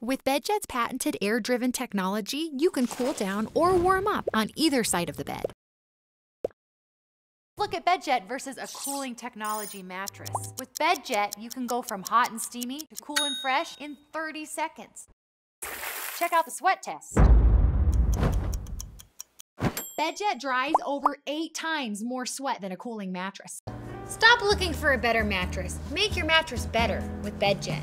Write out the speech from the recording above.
With BedJet's patented air driven technology, you can cool down or warm up on either side of the bed. Look at BedJet versus a cooling technology mattress. With BedJet, you can go from hot and steamy to cool and fresh in 30 seconds. Check out the sweat test. BedJet dries over eight times more sweat than a cooling mattress. Stop looking for a better mattress. Make your mattress better with BedJet.